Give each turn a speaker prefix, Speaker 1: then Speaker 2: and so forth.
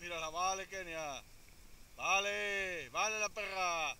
Speaker 1: mírala, vale, Kenia. Vale, vale la perra.